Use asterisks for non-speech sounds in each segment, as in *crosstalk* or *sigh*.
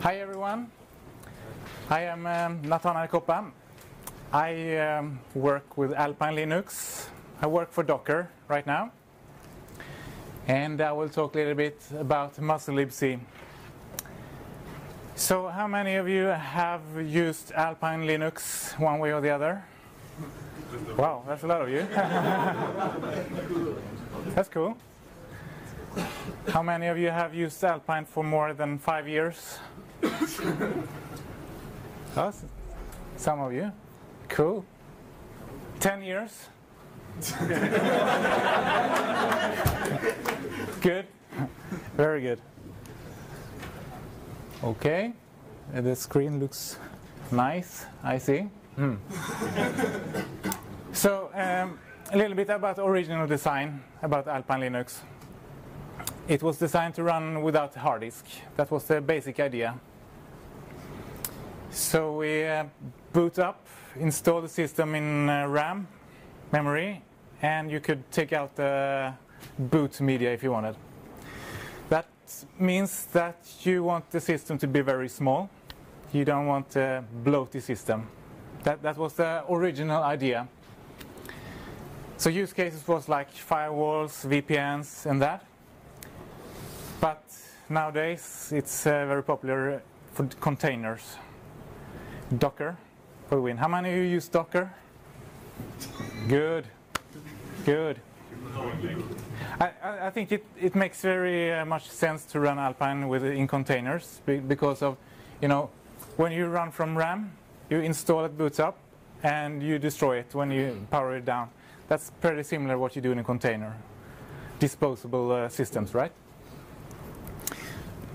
Hi everyone. I am um, Natanael Copa. I um, work with Alpine Linux. I work for Docker right now. And I will talk a little bit about musl libc. So how many of you have used Alpine Linux one way or the other? Wow, that's a lot of you. *laughs* that's cool. How many of you have used Alpine for more than five years? *coughs* oh, some of you. Cool. Ten years? *laughs* good. Very good. Okay. The screen looks nice, I see. Hmm. *laughs* so, um, a little bit about original design about Alpine Linux. It was designed to run without hard disk. That was the basic idea. So we uh, boot up, install the system in uh, RAM memory, and you could take out the boot media if you wanted. That means that you want the system to be very small. You don't want a bloated system. That, that was the original idea. So use cases was like firewalls, VPNs, and that. But nowadays it's uh, very popular for containers. Docker for the win. How many of you use Docker? Good, good. I, I, think it, it makes very uh, much sense to run Alpine with in containers because of, you know, when you run from RAM, you install it, boots up, and you destroy it when you power it down. That's pretty similar what you do in a container. Disposable uh, systems, right?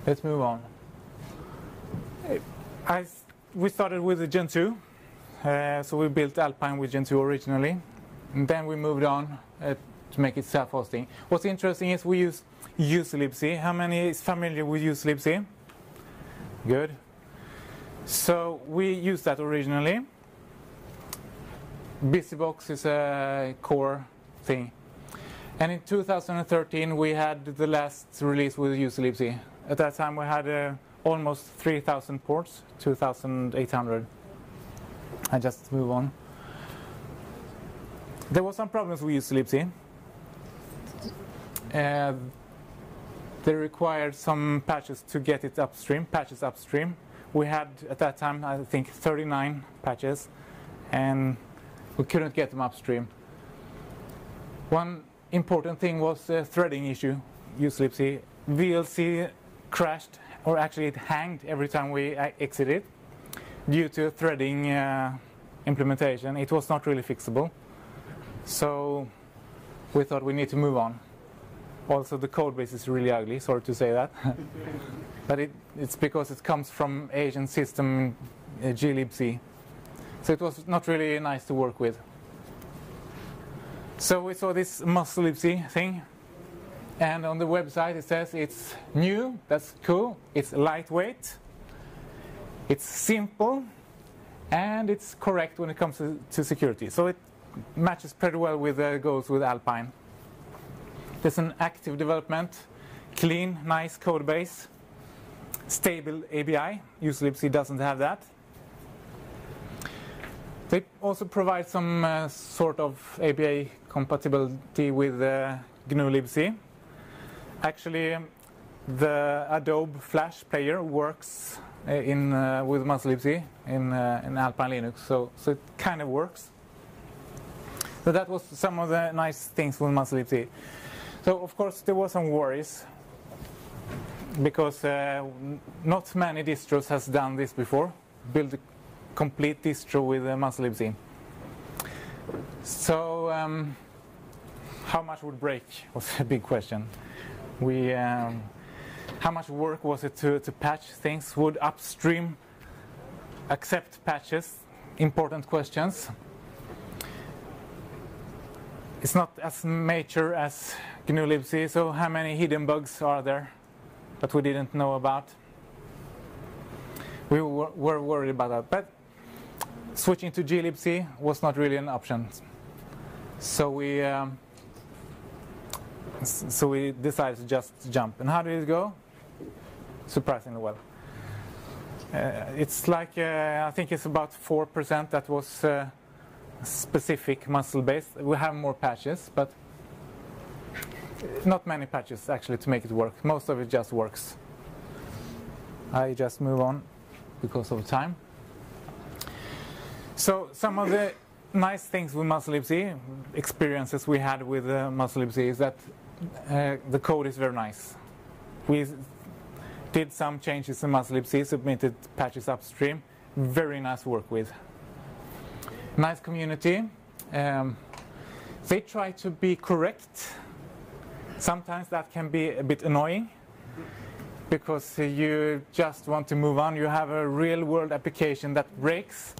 Let's move on. I, we started with the Gentoo. Uh, so we built Alpine with Gentoo originally. And then we moved on uh, to make it self-hosting. What's interesting is we use uClibc. How many is familiar with uClibc? Good. So we used that originally. BusyBox is a core thing. And in 2013 we had the last release with uClibc. At that time we had uh, almost 3,000 ports, 2,800. I just move on. There were some problems with uClibc. Uh, they required some patches to get it upstream, patches upstream we had at that time, I think, 39 patches, and we couldn't get them upstream. One important thing was the threading issue, uClibc. VLC crashed, or actually it hanged every time we exited due to threading uh, implementation. It was not really fixable. So we thought we need to move on. Also, the code base is really ugly, sorry to say that. *laughs* but it, it's because it comes from Asian system uh, glibc. So it was not really nice to work with. So we saw this musl libc thing. And on the website it says it's new, that's cool, it's lightweight, it's simple, and it's correct when it comes to, to security. So it matches pretty well with the goals with Alpine. There's an active development, clean, nice code base, stable ABI. uClibc doesn't have that. They also provide some uh, sort of ABI compatibility with uh, GNU-libc. Actually, the Adobe Flash player works uh, in uh, with musl-libc in, uh, in Alpine Linux, so, so it kind of works. So that was some of the nice things with musl-libc. So of course there were some worries because uh, not many distros has done this before, build a complete distro with musl. So um, how much would break *laughs* was a big question. We, um, how much work was it to, to patch things? Would upstream accept patches? Important questions. It's not as mature as GNU-libc, so how many hidden bugs are there that we didn't know about? We were, were worried about that, but switching to glibc was not really an option. So we um, so we decided to just jump. And how did it go? Surprisingly well. Uh, it's like uh, I think it's about four percent that was uh, specific musl based. We have more patches, but not many patches actually to make it work. Most of it just works. I just move on because of time. So some of the nice things with musl libc, experiences we had with uh, musl libc is that uh, the code is very nice. We did some changes in musl libc, submitted patches upstream. Very nice work with. Nice community. Um, they try to be correct. Sometimes that can be a bit annoying because you just want to move on. You have a real world application that breaks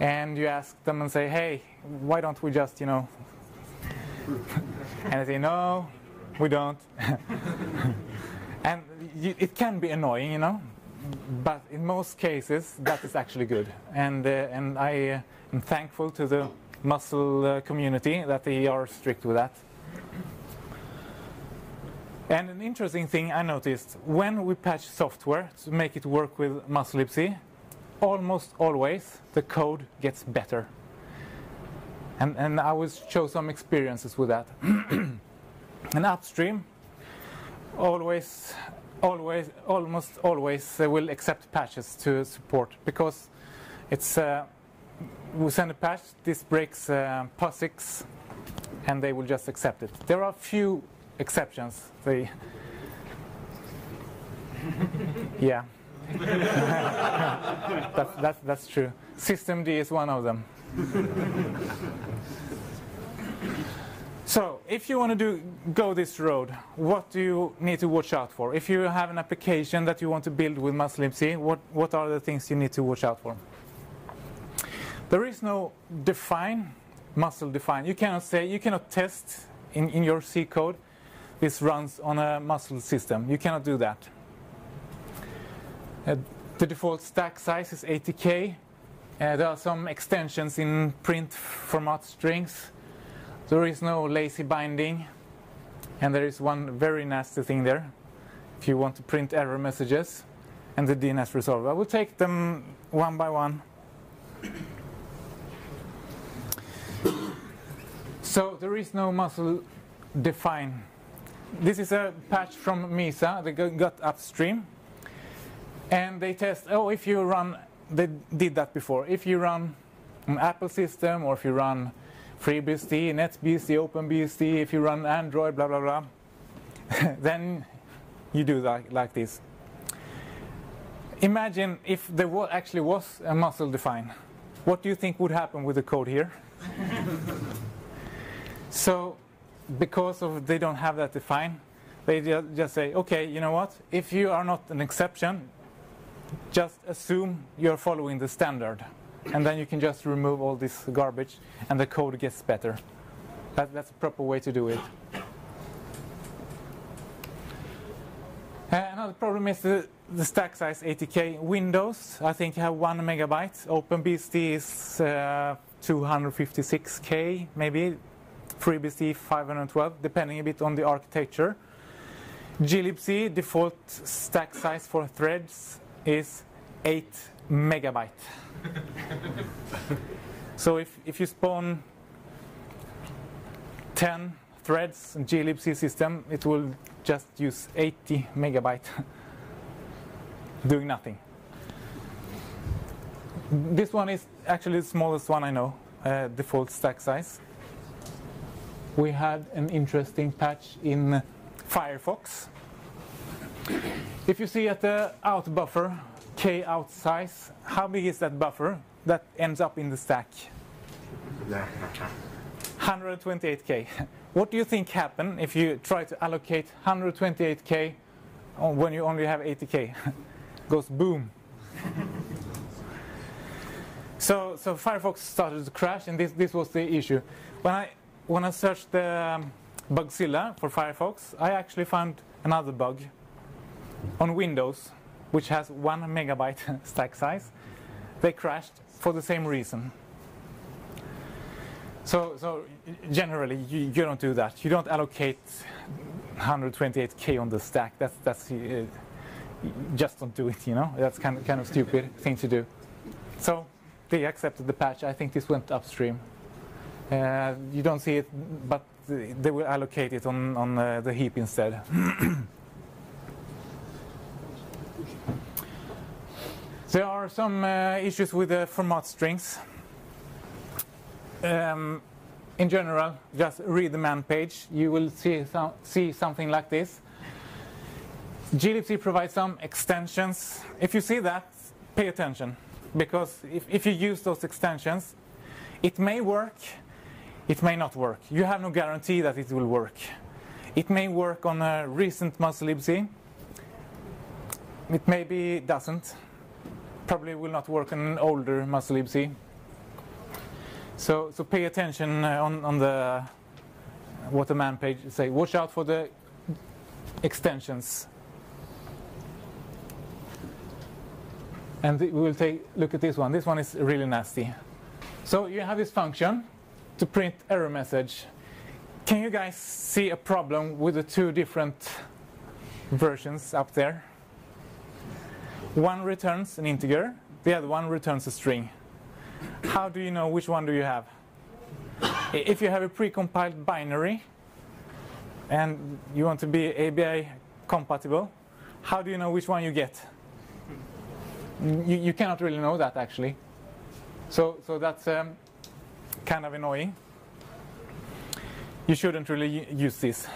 and you ask them and say, hey, why don't we just, you know, and I say, no, we don't. *laughs* and you, it can be annoying, you know, but in most cases, that is actually good. And, uh, and I uh, am thankful to the musl uh, community that they are strict with that. And an interesting thing I noticed when we patch software to make it work with musl libc, almost always the code gets better. And, and I will show some experiences with that. *clears throat* and upstream, always, always, almost always uh, will accept patches to support because it's uh, we send a patch, this breaks uh, POSIX, and they will just accept it. There are a few exceptions. They, *laughs* yeah. *laughs* that's, that's, that's true. systemd is one of them. *laughs* so, if you want to do, go this road, what do you need to watch out for? If you have an application that you want to build with musl libc, what, what are the things you need to watch out for? There is no define, musl define. You cannot say, you cannot test in, in your C code, this runs on a musl system. You cannot do that. Uh, the default stack size is 80k. Uh, there are some extensions in print format strings. There is no lazy binding. And there is one very nasty thing there. If you want to print error messages and the DNS resolver. I will take them one by one. *coughs* so there is no musl define. This is a patch from Mesa that got upstream and they test, oh, if you run, they did that before. If you run an Apple system or if you run FreeBSD, NetBSD, OpenBSD, if you run Android, blah, blah, blah, *laughs* then you do that like this. Imagine if there actually was a musl define. What do you think would happen with the code here? *laughs* so, because of they don't have that define, they just say, okay, you know what? If you are not an exception, just assume you're following the standard. And then you can just remove all this garbage and the code gets better. That, that's a proper way to do it. Another problem is the, the, stack size 80k. Windows, I think, have one megabyte. OpenBSD is uh, 256k, maybe. FreeBSD 512, depending a bit on the architecture. glibc default stack size for threads is 8 megabyte. *laughs* so if, if you spawn 10 threads in glibc system, it will just use 80 megabyte *laughs* doing nothing. This one is actually the smallest one I know, uh, default stack size. We had an interesting patch in Firefox if you see at the out buffer, k out size, how big is that buffer that ends up in the stack? 128k. What do you think happen if you try to allocate 128k when you only have 80k? *laughs* Goes boom. *laughs* so, so Firefox started to crash, and this, this was the issue. When I when I searched the um, Bugzilla for Firefox, I actually found another bug on Windows, which has one megabyte *laughs* stack size, they crashed for the same reason. So, so generally, you, you don't do that. You don't allocate 128k on the stack. That's, that's uh, just don't do it, you know? That's kind of, kind of stupid *laughs* thing to do. So they accepted the patch. I think this went upstream. Uh, you don't see it, but they will allocate it on, on uh, the heap instead. *clears throat* there are some uh, issues with the format strings. Um, in general, just read the man page. You will see, see something like this. glibc provides some extensions. If you see that, pay attention. Because if, if you use those extensions, it may work, it may not work. You have no guarantee that it will work. It may work on a recent musl libc. It maybe doesn't. Probably will not work on an older musl libc. So, so pay attention uh, on, on the what the man page say. Watch out for the extensions. And we will take look at this one. This one is really nasty. So you have this function to print error message. Can you guys see a problem with the two different versions up there? One returns an integer, the other one returns a string. How do you know which one do you have? If you have a precompiled binary and you want to be ABI compatible, how do you know which one you get? You, you cannot really know that actually. So, so that's um, kind of annoying. You shouldn't really use this.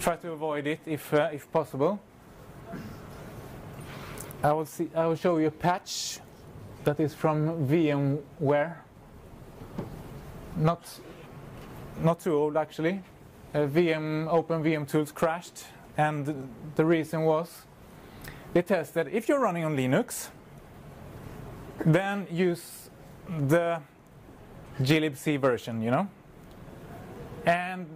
Try to avoid it if, uh, if possible. I will, see, I will show you a patch that is from VMware. Not, not too old actually. VM, Open VM tools crashed, and the reason was they tested if you're running on Linux, then use the glibc version, you know. And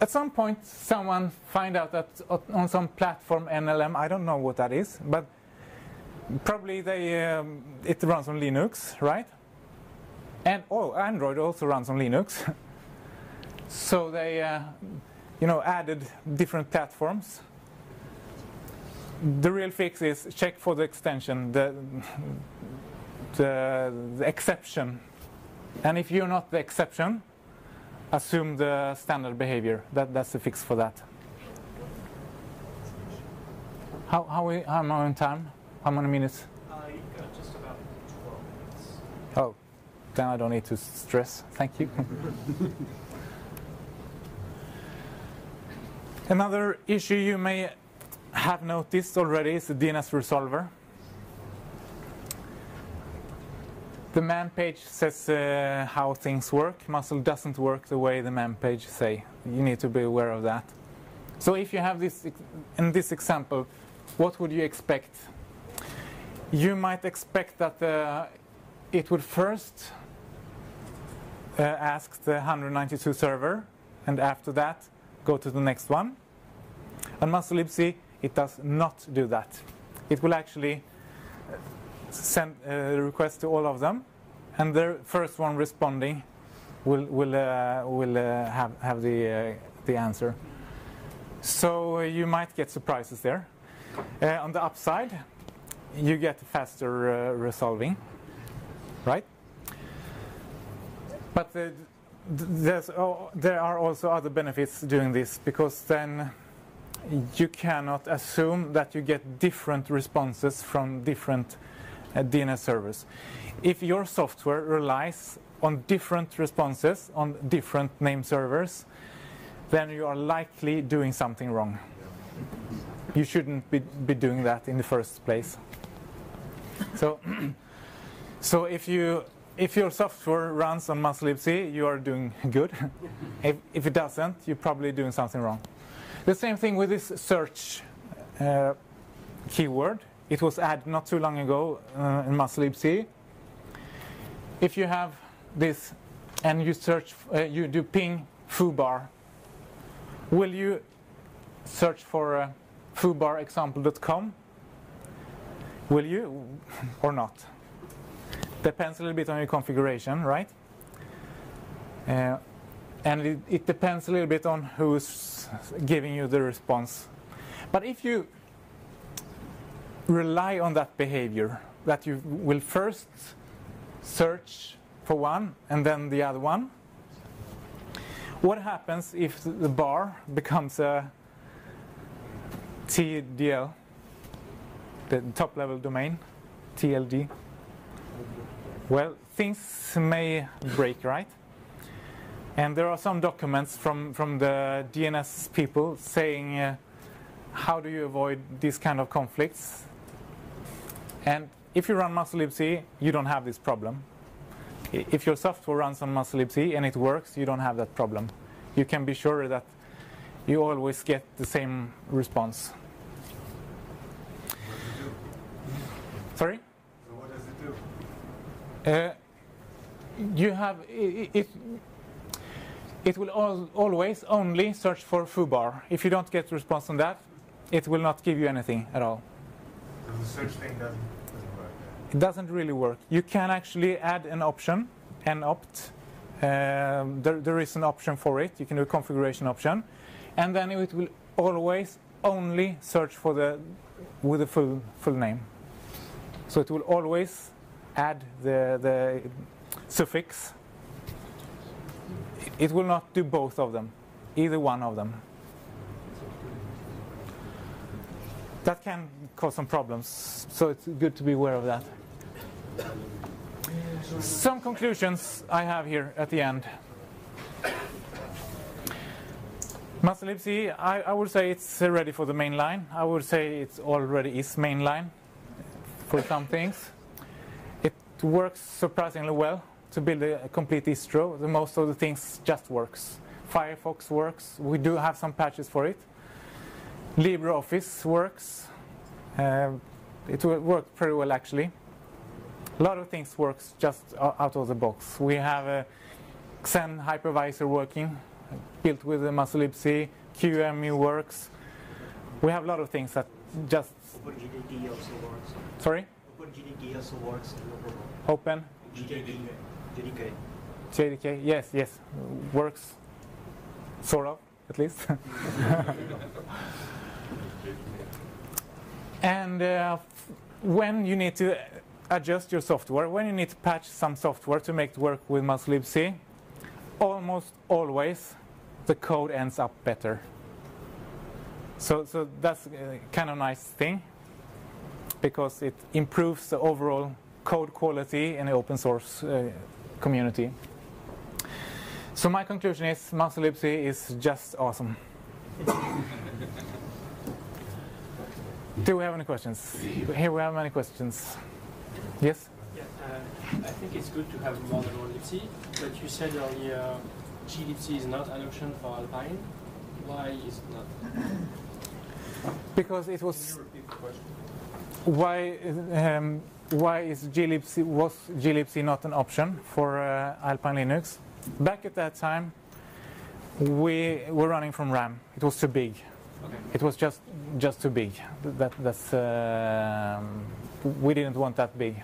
at some point, someone find out that on some platform NLM, I don't know what that is, but probably they um, it runs on Linux, right? And oh, Android also runs on Linux. *laughs* so they, uh, you know, added different platforms. The real fix is check for the extension, the, the, the exception, and if you're not the exception, assume the standard behavior. That, that's the fix for that. How, how, we, how am I on time? How many minutes? Uh, you've got just about 12 minutes. Oh, then I don't need to stress. Thank you. *laughs* Another issue you may have noticed already is the DNS resolver. The man page says uh, how things work. Musl doesn't work the way the man page say. You need to be aware of that. So if you have this, in this example, what would you expect you might expect that uh, it would first uh, ask the 192 server and after that go to the next one. On musl it does not do that. It will actually uh, send a request to all of them and the first one responding will, will, uh, will uh, have, have the, uh, the answer. So you might get surprises there. on the upside, you get faster uh, resolving, right? But the, oh, there are also other benefits doing this because then you cannot assume that you get different responses from different uh, DNS servers. If your software relies on different responses on different name servers, then you are likely doing something wrong. You shouldn't be, be doing that in the first place. So, *clears throat* so if you if your software runs on musl libc, you are doing good. *laughs* if, if, it doesn't, you're probably doing something wrong. The same thing with this search uh, keyword. It was added not too long ago uh, in musl libc. If you have this and you search, uh, you do ping foobar, will you search for uh, foobarexample.com Will you or not? Depends a little bit on your configuration, right? Uh, and it, it, depends a little bit on who's giving you the response. But if you rely on that behavior that you will first search for one and then the other one. What happens if the bar becomes a TDL, the top level domain, TLD? Well, things may break, right? And there are some documents from, from the DNS people saying uh, how do you avoid these kind of conflicts. And if you run musl libc, you don't have this problem. If your software runs on musl libc and it works, you don't have that problem. You can be sure that you always get the same response. Sorry? So what does it do? Uh, you have it, it, it will al always only search for foobar. If you don't get response on that, it will not give you anything at all. So the search thing doesn't, doesn't work. It doesn't really work. You can actually add an option, an opt. Um, there, there is an option for it. You can do a configuration option, and then it will always only search for the with the full full name. So it will always add the the suffix. It will not do both of them, either one of them. That can cause some problems, so it's good to be aware of that. Some conclusions I have here at the end. musl libc, I, I would say it's ready for the main line. I would say it already is mainline for some things. It works surprisingly well to build a complete distro. The most of the things just works. Firefox works. We do have some patches for it. LibreOffice works. Uh, it will work pretty well actually. A lot of things works just out of the box. We have a Xen hypervisor working, built with the musl libc. QEMU works. We have a lot of things that just. OpenGDD also works. Sorry. OpenGDD also works. Open. GDK. JDK. JDK. Yes, yes, works. Sort of, at least. *laughs* and uh, when you need to adjust your software, when you need to patch some software to make it work with musl libc, almost always the code ends up better. So, so that's a kind of nice thing because it improves the overall code quality in the open source uh, community. So my conclusion is musl libc is just awesome. Do we have any questions? Here we have many questions. Yes? Yeah, uh, I think it's good to have more than one libc, but you said earlier glibc is not an option for Alpine. Why is it not? Because it Can was you repeat the question? why um, why is glibc was glibc not an option for uh, Alpine Linux? Back at that time, we were running from RAM. It was too big. Okay. It was just just too big. That that's um, we didn't want that big.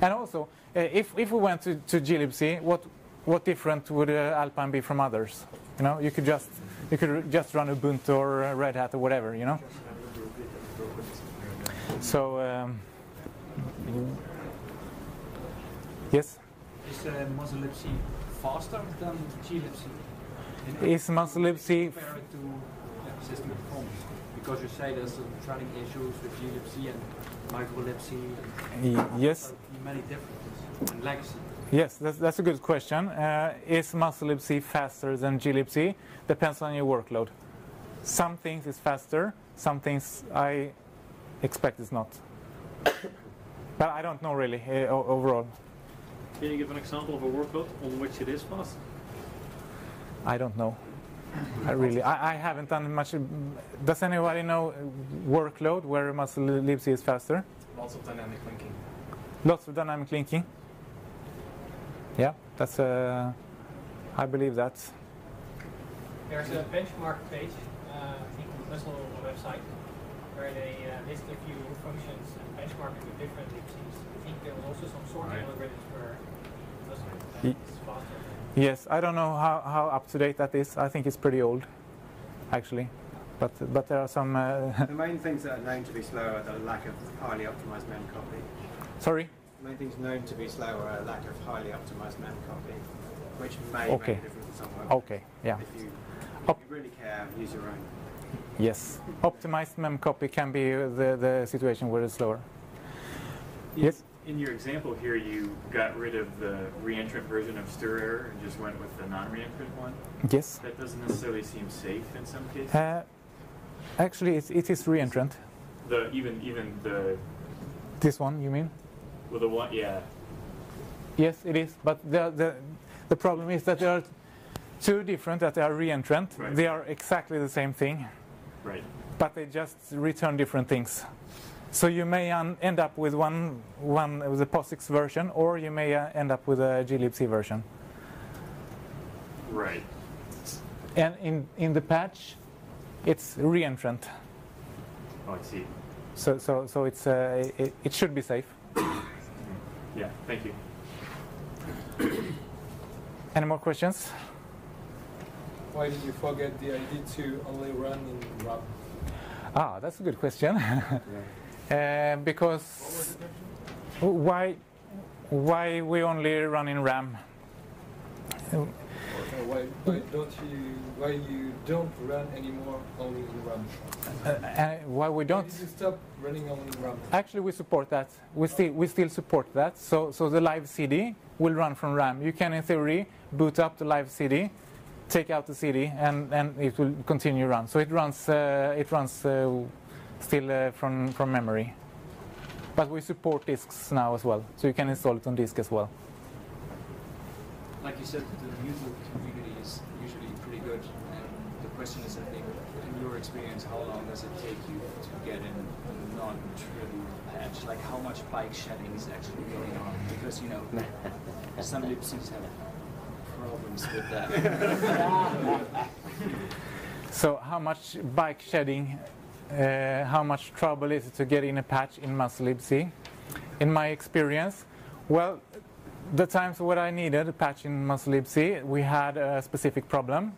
And also, uh, if if we went to, to glibc, what what different would uh, Alpine be from others? You know, you could just you could just run Ubuntu or uh, Red Hat or whatever. You know. So um, yes, Is uh, musl libc faster than glibc? is musl libc Compare it to yeah, system performance? Because you say there's some threading issues with glibc and microlibc and yes many differences and legacy. Yes, that's, that's a good question. Uh, is musl libc faster than glibc? Depends on your workload. Some things is faster, some things I expect is not. but I don't know really uh, overall. Can you give an example of a workload on which it is fast? I don't know. I really, I, I haven't done much. Does anybody know workload where musl libc is faster? Lots of dynamic linking. Lots of dynamic linking. Yeah, that's. Uh, I believe that. There's a benchmark page, uh, I think on the musl website, where they uh, list a few functions and benchmark it with different libcs. I think there was also some sorting Right. algorithms for musl Ye- faster. Yes, I don't know how, how up to date that is. I think it's pretty old, actually. But but there are some. Uh, *laughs* The main things that are known to be slower are the lack of highly optimized mem copy. sorry. The main things known to be slow are a lack of highly optimized mem copy, which may Okay. make a difference in some work. Okay. Yeah. If you, if Op- you really care, use your own. Yes. Optimized mem copy can be the the situation where it's slower. Yes. In your example here, you got rid of the reentrant version of strerror and just went with the non-reentrant one. Yes. That doesn't necessarily seem safe in some cases. Uh, actually, it, it is reentrant. the even even the This one, you mean? The one yeah Yes, it is. But the the the problem is that there are two different that they are reentrant. Right. They are exactly the same thing, right but they just return different things. So you may end up with one one with a POSIX version, or you may uh, end up with a glibc version. right And in in the patch, it's reentrant. oh I see So so so it's uh, it, it should be safe. Yeah thank you Any more questions? Why did you forget the idea to only run in RAM? Ah, that's a good question. *laughs* uh, because why why we only run in RAM? Or why, why don't you why you don't run anymore only in RAM? Uh, uh, why we don't? did you stop running only in RAM? Actually, we support that. We still we still support that. So so the live CD will run from RAM. You can, in theory, boot up the live CD, take out the CD, and, and it will continue run. So it runs uh, it runs uh, still uh, from from memory. But we support disks now as well, so you can install it on disk as well. Like you said, the user community is usually pretty good. And the question is, I think, in your experience, how long does it take you to get in a non-trivial patch? Like how much bike shedding is actually going on? Because, you know, *laughs* some libcs have problems with that. *laughs* So how much bike shedding, uh, how much trouble is it to get in a patch in musl libc? In my experience, well, the times where I needed patching patch we had a specific problem.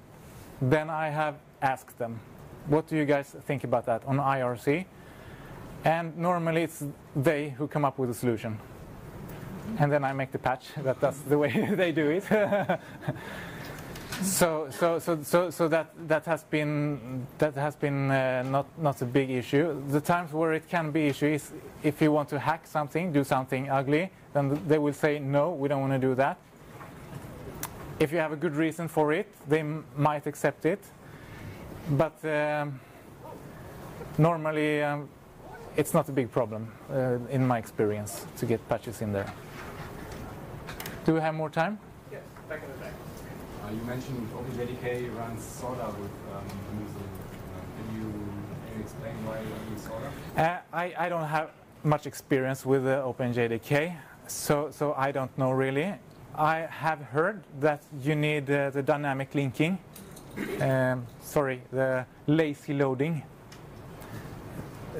Then I have asked them, what do you guys think about that on IRC? And normally it's they who come up with a solution. And then I make the patch. *laughs* That, that's the way *laughs* they do it. *laughs* So, so, so, so, so that that has been that has been uh, not not a big issue. The times where it can be issue is if you want to hack something, do something ugly, then they will say no, we don't want to do that. If you have a good reason for it, they might accept it. But um, normally, um, it's not a big problem, uh, in my experience, to get patches in there. Do we have more time? Yes, back in the back. Uh, you mentioned OpenJDK runs Soda with um. Uh, can, you, can you explain why you use Soda? Uh, I, I don't have much experience with uh, OpenJDK, so, so I don't know really. I have heard that you need uh, the dynamic linking, um, sorry, the lazy loading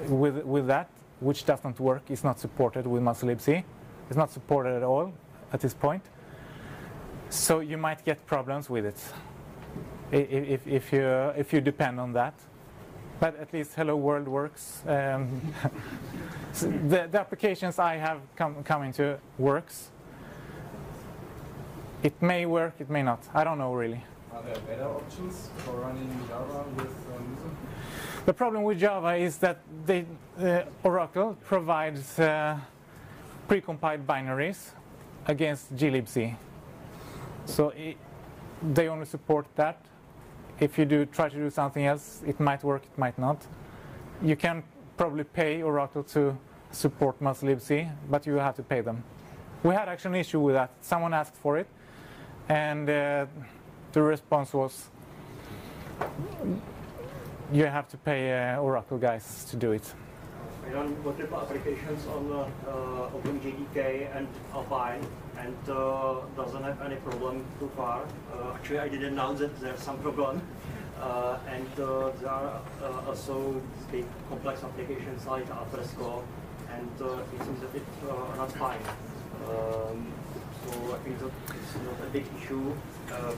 with, with that, which does not work, is not supported with musl libc. It's not supported at all at this point. So you might get problems with it if, if, you, if you depend on that but at least Hello World works. Um, so *laughs* the, the applications I have come, come into works. It may work, it may not. I don't know really. Are there better options for running Java with uh, Moodle? The problem with Java is that they, uh, Oracle provides uh, precompiled binaries against glibc. So i they only support that. If you do try to do something else, it might work, it might not. You can probably pay Oracle to support musl libc, but you have to pay them. We had actually an issue with that. Someone asked for it, and uh, the response was, you have to pay uh, Oracle guys to do it. I run multiple applications on uh, uh, OpenJDK and Alpine and uh, doesn't have any problem so far. Uh, actually, I didn't know that there's some problem. Uh, and uh, there are uh, also big complex applications like Alfresco and uh, it seems that it uh, runs fine. Um, So I think that it's not a big issue.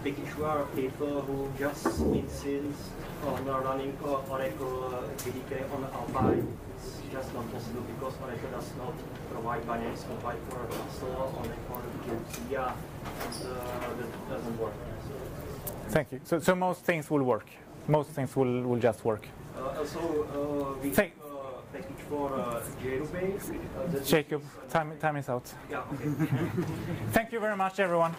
Big issue are people who just insist on running Oracle uh, JDK on Alpine. It's just not possible because Oracle does not provide binaries compiled for Haskell on for uh, and uh, that doesn't work. So, Thank you. So, so most things will work. Most things will, will just work. uh, also, uh, we Thank- have a package for uh. Uh, Jacob, is- time, time is out. Yeah, okay. *laughs* Thank you very much, everyone.